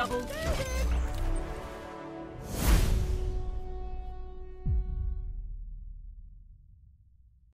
Double.